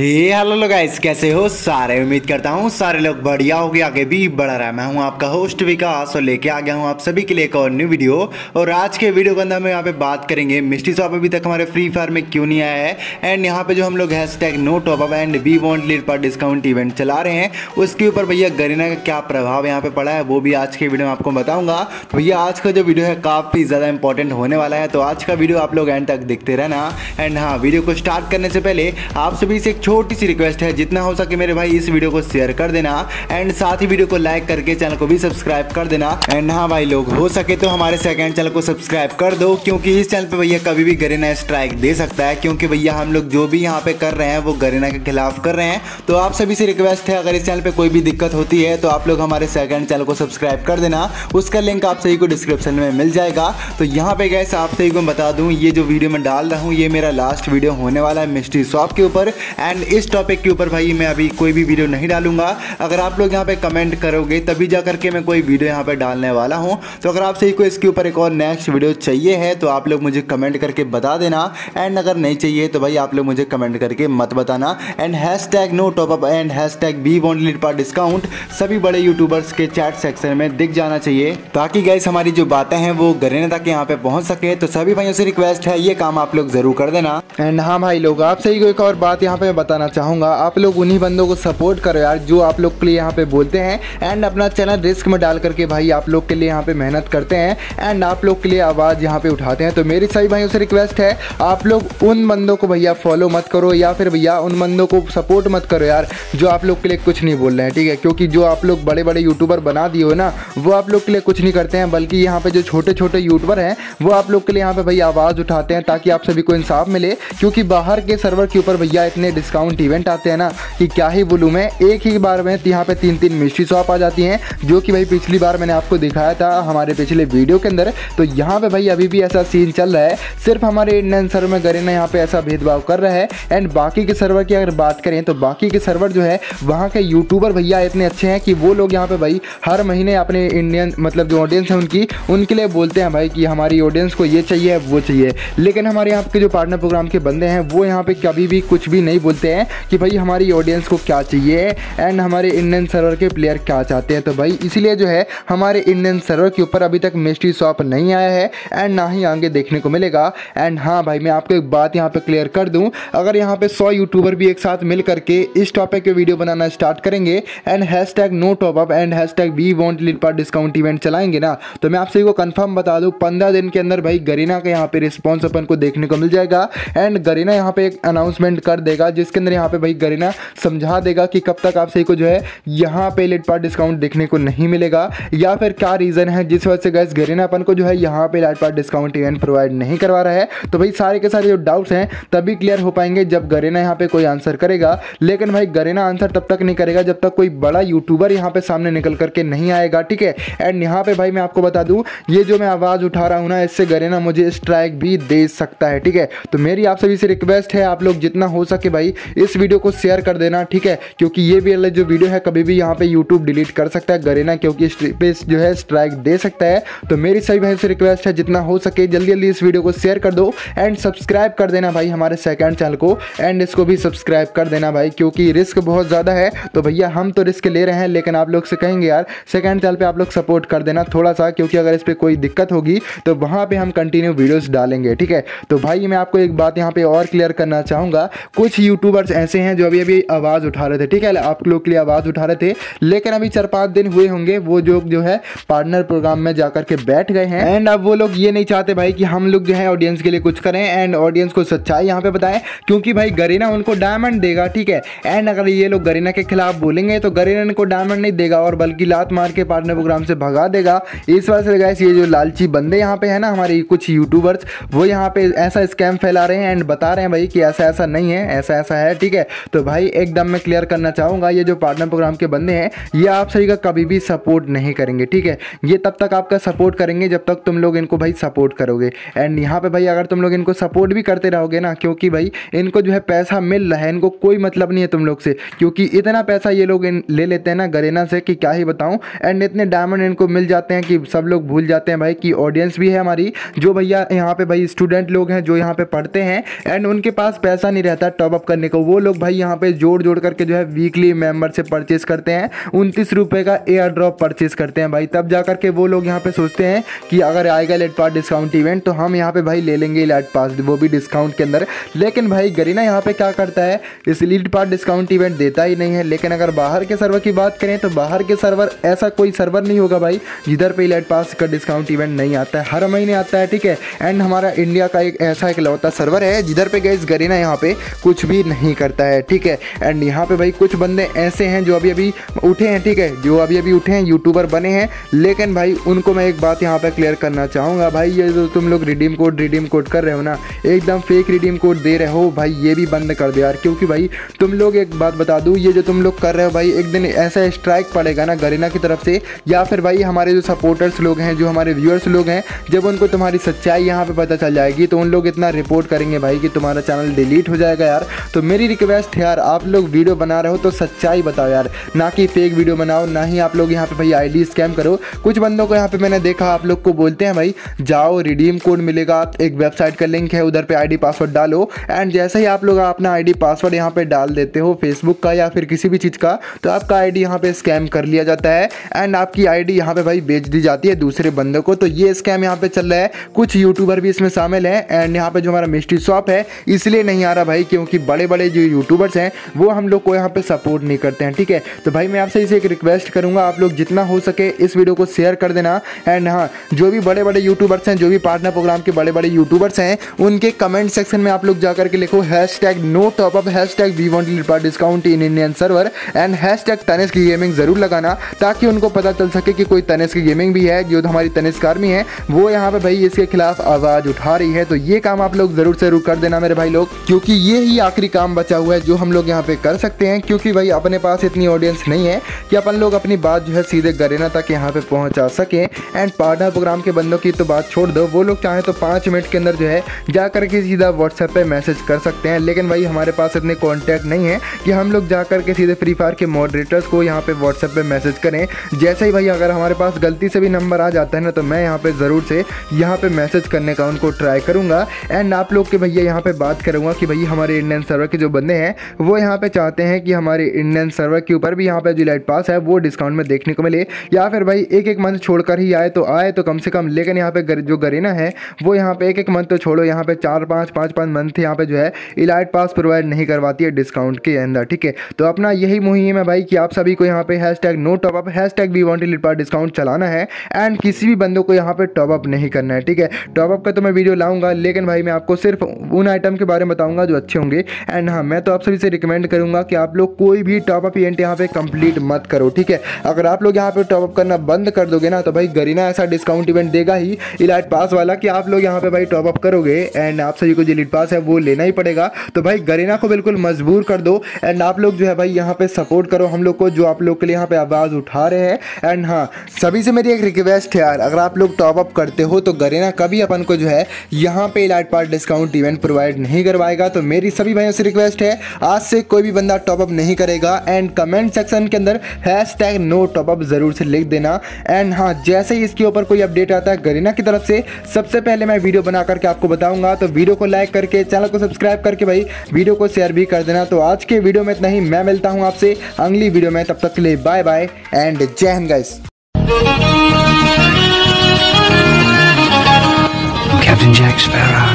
Hello लोग guys कैसे हो? सारे उम्मीद करता हूँ सारे लोग बढ़िया हो गए आगे भी बढ़ रहा है। मैं हूँ आपका होस्ट विकास और लेके आ गया हूँ आप सभी के लिए एक और न्यू वीडियो और आज के वीडियो के अंदर हम यहाँ पे बात करेंगे। मिस्टी शॉप अभी तक हमारे फ्री फायर में क्यों नहीं आया है? एंड यहाँ पे जो हम लोग hash tag no top up and we want lead पर डिस्काउंट इवेंट चला रहे हैं, उसके ऊपर भैया गरीना का क्या प्रभाव यहाँ पे पड़ा है, वो भी आज के वीडियो में आपको बताऊँगा। तो भैया, आज का जो वीडियो है काफ़ी ज़्यादा इंपॉर्टेंट होने वाला है। तो आज का वीडियो आप लोग एंड तक देखते रहना। एंड हाँ वीडियो को स्टार्ट करने से पहले आप सभी से छोटी सी रिक्वेस्ट है, जितना हो सके मेरे भाई इस वीडियो को शेयर कर देना एंड साथ ही वीडियो को लाइक करके चैनल को भी सब्सक्राइब कर देना एंड हाँ भाई लोग, हो सके तो हमारे सेकंड चैनल को सब्सक्राइब कर दो, क्योंकि इस चैनल पे भैया कभी भी गरेना स्ट्राइक दे सकता है, क्योंकि भैया हम लोग जो भी यहाँ पे कर रहे हैं, वो गरेना के खिलाफ कर रहे हैं। तो आप सभी से रिक्वेस्ट है, अगर इस चैनल पर कोई भी दिक्कत होती है तो आप लोग हमारे सेकंड चैनल को सब्सक्राइब कर देना। उसका लिंक आप सही को डिस्क्रिप्शन में मिल जाएगा। तो यहाँ पे गैस आप सही को बता दूँ, ये जो वीडियो मैं डाल रहा हूँ, ये मेरा लास्ट वीडियो होने वाला है मिस्ट्री शॉप के ऊपर। एंड इस टॉपिक के ऊपर भाई मैं अभी कोई भी वीडियो नहीं डालूँगा। अगर आप लोग यहाँ पे कमेंट करोगे, तभी जा करके मैं कोई वीडियो यहाँ पे डालने वाला हूँ। तो अगर आप सही को इसके ऊपर एक और नेक्स्ट वीडियो चाहिए है तो आप लोग मुझे कमेंट करके बता देना। एंड अगर नहीं चाहिए तो भाई आप लोग मुझे कमेंट करके मत बताना। And hash tag no top up and hash tag we want पर डिस्काउंट सभी बड़े यूट्यूबर्स के चैट सेक्शन में दिख जाना चाहिए। ताकि गैस हमारी जो बातें हैं, वो गरेने तक यहाँ पे पहुँच सके। तो सभी भाइयों से रिक्वेस्ट है, ये काम आप लोग ज़रूर कर देना। एंड हाँ भाई लोग आप सही को एक और बात यहाँ पे बताना चाहूँगा। आप लोग उन्हीं बंदों को सपोर्ट करो यार, जो आप लोग के लिए यहाँ पे बोलते हैं। एंड अपना चैनल रिस्क में डाल करके भाई आप लोग के लिए यहाँ पे मेहनत करते हैं। एंड आप लोग के लिए आवाज़ यहाँ पे उठाते हैं। तो मेरी सभी भाइयों से रिक्वेस्ट है, आप लोग उन बंदों को भैया फॉलो मत करो या फिर भैया उन बंदों को सपोर्ट मत करो यार, जो आप लोग के लिए कुछ नहीं बोल रहे हैं, ठीक है? क्योंकि जो आप लोग बड़े बड़े यूट्यूबर बना दिए हो ना, वो आप लोग के लिए कुछ नहीं करते हैं, बल्कि यहाँ पे जो छोटे छोटे यूट्यूबर हैं, वो आप लोग के लिए यहाँ पे भैया आवाज़ उठाते हैं ताकि आप सभी को इंसाफ मिले। क्योंकि बाहर के सर्वर के ऊपर भैया इतने डिस्काउंट इवेंट आते हैं ना, कि क्या ही बोलूँ मैं, एक ही बार में यहाँ पे तीन तीन मिस्ट्री शॉप आ जाती हैं, जो कि भाई पिछली बार मैंने आपको दिखाया था हमारे पिछले वीडियो के अंदर। तो यहाँ पे भाई अभी भी ऐसा सीन चल रहा है, सिर्फ़ हमारे इंडियन सर्वर में गरेना यहाँ पे ऐसा भेदभाव कर रहा है। एंड बाकी के सर्वर की अगर बात करें तो बाकी के सर्वर जो है, वहाँ के यूट्यूबर भैया इतने अच्छे हैं कि वो लोग यहाँ पे भाई हर महीने अपने इंडियन मतलब जो ऑडियंस है उनकी, उनके लिए बोलते हैं भाई कि हमारी ऑडियंस को ये चाहिए, वो चाहिए। लेकिन हमारे यहाँ के जो पार्टनर प्रोग्राम के बंदे हैं, वो यहाँ पे कभी भी कुछ भी नहीं बोलते हैं कि भाई हमारी ऑडियंस को क्या चाहिए एंड हमारे इंडियन सर्वर के प्लेयर क्या चाहते हैं? तो भाई इसीलिए जो है, हमारे इंडियन सर्वर के ऊपर अभी तक मिस्ट्री शॉप नहीं आया है एंड ना ही आगे देखने को मिलेगा। एंड हाँ भाई, मैं आपको एक बात यहाँ पर क्लियर कर दूँ। अगर यहाँ पर सौ यूट्यूबर भी एक साथ मिल करके इस टॉपिक के वीडियो बनाना स्टार्ट करेंगे and hash tag no top up and hash tag we want lead पर डिस्काउंट इवेंट चलाएँगे ना तो मैं आप सभी को कंफर्म बता दूँ, पंद्रह दिन के अंदर भाई गरीना का यहाँ पे रिस्पॉन्स अपन को देखने को मिल जाएगा। एंड गरीना यहाँ पे एक अनाउंसमेंट कर देगा जिसके अंदर यहाँ पे भाई गरीना समझा देगा कि कब तक आप सही को जो है। यहाँ पे लेट पार्ट डिस्काउंट देखने को नहीं मिलेगा। या फिर क्या रीज़न है जिस वजह से गैस गरेना अपन को जो है यहाँ पे लेट पार्ट डिस्काउंट इवेंट प्रोवाइड नहीं करवा रहा है? तो भाई सारे के सारे जो डाउट्स हैं, तभी क्लियर हो पाएँगे जब गरेना यहाँ पे कोई आंसर करेगा। लेकिन भाई गरेना आंसर तब तक नहीं करेगा जब तक कोई बड़ा यूट्यूबर यहाँ पे सामने निकल करके नहीं आएगा, ठीक है? एंड यहाँ पे भाई मैं आपको बता दूँ, ये जो मैं आवाज़ उठा रहा हूँ ना, इससे गरेना मुझे स्ट्राइक भी दे सकता है, ठीक है? तो मेरी आप सभी से रिक्वेस्ट है, आप लोग जितना हो सके भाई इस वीडियो को शेयर कर देना, ठीक है? क्योंकि ये भी जो वीडियो है, कभी भी यहाँ पे यूट्यूब डिलीट कर सकता है, गरेना, क्योंकि पे जो है स्ट्राइक दे सकता है। तो मेरी सही भाई से रिक्वेस्ट है, जितना हो सके जल्दी जल्दी इस वीडियो को शेयर कर दो एंड सब्सक्राइब कर देना भाई हमारे सेकंड चैनल को एंड इसको भी सब्सक्राइब कर देना भाई, क्योंकि रिस्क बहुत ज़्यादा है। तो भैया, हम तो रिस्क ले रहे हैं, लेकिन आप लोग से कहेंगे, यार सेकेंड चैनल पर आप लोग सपोर्ट कर देना थोड़ा सा क्योंकि अगर इस पर कोई दिक्कत होगी तो वहाँ पर हम कंटिन्यू वीडियोज़ डालेंगे, ठीक है? तो भाई, मैं आपको एक बात यहाँ पे और क्लियर करना चाहूँगा, कुछ यूट्यूबर्स ऐसे हैं जो अभी अभी आवाज़ उठा रहे थे, ठीक है? आप लोग के लिए आवाज़ उठा रहे थे, लेकिन अभी चार पाँच दिन हुए होंगे, वो जो जो है पार्टनर प्रोग्राम में जाकर के बैठ गए हैं। एंड अब वो लोग ये नहीं चाहते भाई कि हम लोग जो है ऑडियंस के लिए कुछ करें एंड ऑडियंस को सच्चाई यहाँ पे बताएँ, क्योंकि भाई गरीना उनको डायमंड देगा, ठीक है? एंड अगर ये लोग गरीना के खिलाफ बोलेंगे तो गरीना इनको डायमंड नहीं देगा और बल्कि लात मार के पार्टनर प्रोग्राम से भगा देगा। इस वजह से गैस ये जो लालची बंदे यहाँ पे है ना, हमारे कुछ यूट्यूबर्स वो यहाँ पे ऐसा स्कैम फैला रहे हैं एंड बता रहे हैं भाई कि ऐसा ऐसा नहीं है ऐसा ऐसा है, ठीक है? तो भाई एकदम मैं क्लियर करना चाहूँगा, ये जो पार्टनर प्रोग्राम के बंदे हैं, ये आप सही का कभी भी सपोर्ट नहीं करेंगे, ठीक है? ये तब तक आपका सपोर्ट करेंगे जब तक तुम लोग इनको भाई सपोर्ट करोगे। एंड यहाँ पर भाई, अगर तुम लोग इनको सपोर्ट भी करते रहोगे ना, क्योंकि भाई, इनको जो है पैसा मिल रहा है, इनको कोई मतलब नहीं है तुम लोग से, क्योंकि इतना पैसा ये लोग ले लेते हैं ना गरेना से कि क्या ही बताऊँ। एंड इतने डायमंड इनको मिल जाते हैं कि सब लोग भूल जाते हैं भाई कि ऑडियंस भी है हमारी, जो भैया यहाँ पे भाई स्टूडेंट लोग हैं, जो यहाँ पे पढ़ते हैं एंड उनके पास पैसा नहीं रहता टॉप अप करने देखो, वो लोग भाई यहाँ पे जोड़ जोड़ करके जो है वीकली मेंबर से परचेस करते हैं। उनतीस रुपये का एयर ड्रॉप परचेस करते हैं भाई। तब जा करके वो लोग यहाँ पे सोचते हैं कि अगर आएगा लेट पास डिस्काउंट इवेंट तो हम यहाँ पे भाई ले लेंगे लेट पास वो भी डिस्काउंट के अंदर। लेकिन भाई गरीना यहाँ पे क्या करता है? इस लीड पास डिस्काउंट इवेंट देता ही नहीं है। लेकिन अगर बाहर के सर्वर की बात करें तो बाहर के सर्वर ऐसा कोई सर्वर नहीं होगा भाई, जिधर पे लेट पास का डिस्काउंट इवेंट नहीं आता है। हर महीने आता है, ठीक है? एंड हमारा इंडिया का एक ऐसा एक लौता सर्वर है, जिधर पे गए गरीना यहाँ पे कुछ भी नहीं करता है, ठीक है? एंड यहाँ पे भाई कुछ बंदे ऐसे हैं जो अभी अभी उठे हैं, ठीक है? जो अभी अभी उठे हैं यूट्यूबर बने हैं। लेकिन भाई उनको मैं एक बात यहाँ पे क्लियर करना चाहूँगा। भाई ये जो तुम लोग रिडीम कोड रिडीम कोड कर रहे हो ना, एकदम फेक रिडीम कोड दे रहे हो, भाई ये भी बंद कर दो यार। क्योंकि भाई तुम लोग एक बात बता दूँ, ये जो तुम लोग कर रहे हो भाई, एक दिन ऐसा स्ट्राइक पड़ेगा ना गरीना की तरफ़ से, या फिर भाई हमारे जो सपोर्टर्स लोग हैं, जो हमारे व्यूअर्स लोग हैं, जब उनको तुम्हारी सच्चाई यहाँ पे पता चल जाएगी तो उन लोग इतना रिपोर्ट करेंगे भाई कि तुम्हारा चैनल डिलीट हो जाएगा यार। तो मेरी रिक्वेस्ट है यार, आप लोग वीडियो बना रहे हो तो सच्चाई बताओ यार। ना कि फेक वीडियो बनाओ, ना ही आप लोग यहाँ पे भाई आईडी स्कैम करो। कुछ बंदों को यहाँ पे मैंने देखा, आप लोग को बोलते हैं भाई, जाओ रिडीम कोड मिलेगा एक वेबसाइट का लिंक है, उधर पे आईडी पासवर्ड डालो। एंड जैसे ही आप लोग अपना आईडी पासवर्ड यहाँ पे डाल देते हो फेसबुक का या फिर किसी भी चीज़ का तो आपका आईडी यहाँ पे स्कैम कर लिया जाता है। एंड आपकी आईडी यहाँ पे भाई बेच दी जाती है दूसरे बंदों को। तो ये स्कैम यहाँ पे चल रहा है। कुछ यूट्यूबर भी इसमें शामिल हैं। एंड यहाँ पे जो हमारा मिस्ट्री शॉप है, इसलिए नहीं आ रहा भाई, क्योंकि बड़े बड़े जो यूट्यूबर्स हैं, वो हम लोग को यहाँ पे सपोर्ट नहीं करते हैं, ठीक है? तो भाई, मैं आपसे इसे एक रिक्वेस्ट करूँगा, आप लोग जितना हो सके इस वीडियो को शेयर कर देना। एंड हाँ जो भी बड़े बड़े यूट्यूबर्स हैं, जो भी पार्टनर प्रोग्राम के बड़े बड़े यूट्यूबर्स हैं, उनके कमेंट सेक्शन में आप लोग जाकर के लिखो hash tag no top up hash tag we want discount in Indian server and hash tag Tanish की गेमिंग ज़रूर लगाना, ताकि उनको पता चल सके कि कोई तनिष की गेमिंग भी है, जो हमारी तनिष आर्मी है, वो यहाँ पे भाई इसके खिलाफ आवाज़ उठा रही है। तो ये काम आप लोग ज़रूर से कर देना मेरे भाई लोग, क्योंकि ये ही आखिरी काम बचा हुआ है, जो हम लोग यहाँ पे कर सकते हैं, क्योंकि भाई अपने पास इतनी ऑडियंस नहीं है कि अपन लोग अपनी बात जो है सीधे गरेना तक यहाँ पे पहुँचा सकें। एंड पार्टनर प्रोग्राम के बंदों की तो बात छोड़ दो, वो लोग चाहें तो पाँच मिनट के अंदर जो है जा करके सीधा व्हाट्सएप पर मैसेज कर सकते हैं। लेकिन भाई हमारे पास इतने कॉन्टैक्ट नहीं है कि हम लोग जा करके सीधे फ्री फायर के मॉडरेटर्स को यहाँ पर व्हाट्सएप पर मैसेज करें। जैसे ही भाई अगर हमारे पास गलती से भी नंबर आ जाता है ना तो मैं यहाँ पे ज़रूर से यहाँ पर मैसेज करने का उनको ट्राई करूँगा। एंड आप लोग के भैया यहाँ पर बात करूँगा कि भैया हमारे इंडियन सर्वर के जो बंदे हैं, वो यहाँ पे चाहते हैं कि हमारे इंडियन सर्वर के ऊपर भी यहाँ पे जो लाइट पास है, वो डिस्काउंट में देखने को मिले। या फिर भाई एक एक मंथ छोड़कर ही आए तो आए तो कम से कम, लेकिन यहाँ पे जो गरेना है, वो यहाँ पे एक एक मंथ तो छोड़ो। यहाँ पे चार पाँच पाँच पाँच मंथ यहाँ पे जो है इलाइट पास प्रोवाइड नहीं करवाती है डिस्काउंट के अंदर, ठीक है? तो अपना यही मुहिम है भाई कि आप सभी को यहाँ पे hash tag no top up hash tag we want lit discount चलाना है एंड किसी भी बंदों को यहाँ पे टॉपअप नहीं करना है, ठीक है? टॉपअप का तो मैं वीडियो लाऊँगा, लेकिन भाई मैं आपको सिर्फ़ उन आइटम के बारे में बताऊँगा जो अच्छे होंगे एंड हाँ मैं तो आप सभी से रिकमेंड करूँगा कि आप लोग कोई भी टॉपअप इवेंट यहाँ पे कंप्लीट मत करो, ठीक है? अगर आप लोग यहाँ पे टॉपअप करना बंद कर दोगे ना तो भाई गरीना ऐसा डिस्काउंट इवेंट देगा ही इलाइट पास वाला कि आप लोग यहाँ पे भाई टॉपअप करोगे। एंड आप सभी को जो लिट पास है वो लेना ही पड़ेगा। तो भाई गरीना को बिल्कुल मजबूर कर दो। एंड आप लोग जो है भाई यहाँ पे सपोर्ट करो हम लोग को, जो आप लोग के लिए यहाँ पे आवाज़ उठा रहे हैं। एंड हाँ सभी से मेरी एक रिक्वेस्ट है यार, अगर आप लोग टॉपअप करते हो तो गरीना कभी अपन को जो है यहाँ पे elite pass discount event provide नहीं करवाएगा। तो मेरी सभी भाइयों से रिक्वेस्ट है। आज से कोई भी बंदा टॉपअप नहीं करेगा। एंड कमेंट सेक्शन के अंदर हैश टैग नो टॉपअप ज़रूर से लिख देना। एंड हाँ जैसे ही इसके ऊपर कोई अपडेट आता है गरीना की तरफ़ से, सबसे पहले मैं वीडियो बना करके आपको बताऊँगा। तो वीडियो को लाइक करके चैनल को सब्सक्राइब करके भाई वीडियो को शेयर भी कर देना। तो आज के वीडियो में इतना ही। मैं मिलता हूँ आपसे अगली वीडियो में। तब तक के लिए bye bye and Jai Hind guys Captain Jack Sparrow.